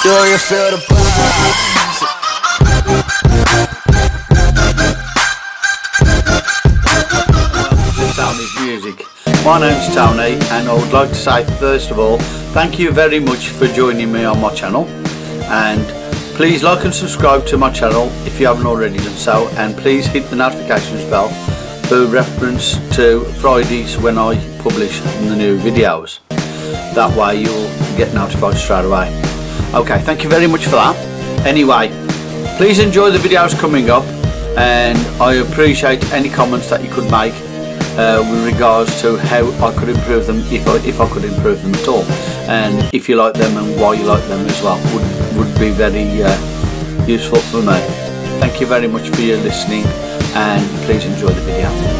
Do you? Tony's Music. My name's Tony and I would like to say first of all thank you very much for joining me on my channel and please like and subscribe to my channel if you haven't already done so and please hit the notifications bell for reference to Fridays when I publish the new videos. That way you'll get notified straight away. Okay, thank you very much for that. Anyway, please enjoy the videos coming up and I appreciate any comments that you could make uh, with regards to how I could improve them if I, if I could improve them at all and if you like them and why you like them as well would, would be very uh, useful for me. Thank you very much for your listening and please enjoy the video.